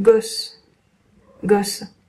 gosse, gosse.